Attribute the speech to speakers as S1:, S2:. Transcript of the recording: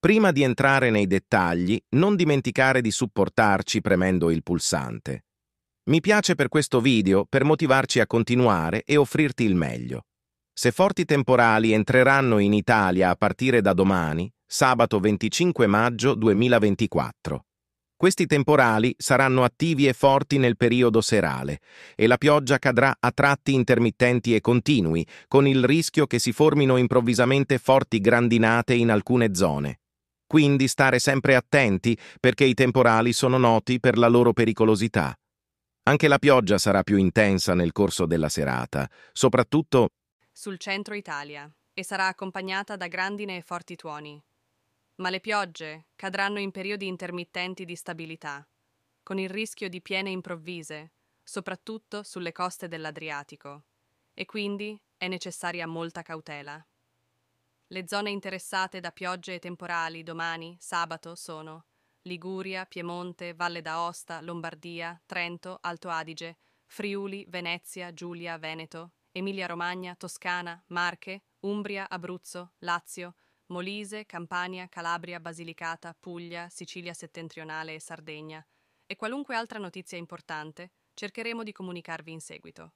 S1: Prima di entrare nei dettagli, non dimenticare di supportarci premendo il pulsante. Mi piace per questo video per motivarci a continuare e offrirti il meglio. Se forti temporali entreranno in Italia a partire da domani, sabato 25 maggio 2024. Questi temporali saranno attivi e forti nel periodo serale e la pioggia cadrà a tratti intermittenti e continui, con il rischio che si formino improvvisamente forti grandinate in alcune zone. Quindi stare sempre attenti perché i temporali sono noti per la loro pericolosità. Anche la pioggia sarà più intensa nel corso della serata, soprattutto
S2: sul centro Italia, e sarà accompagnata da grandine e forti tuoni ma le piogge cadranno in periodi intermittenti di stabilità, con il rischio di piene improvvise, soprattutto sulle coste dell'Adriatico, e quindi è necessaria molta cautela. Le zone interessate da piogge e temporali domani, sabato, sono Liguria, Piemonte, Valle d'Aosta, Lombardia, Trento, Alto Adige, Friuli, Venezia, Giulia, Veneto, Emilia-Romagna, Toscana, Marche, Umbria, Abruzzo, Lazio, Molise, Campania, Calabria, Basilicata, Puglia, Sicilia settentrionale e Sardegna, e qualunque altra notizia importante cercheremo di comunicarvi in seguito.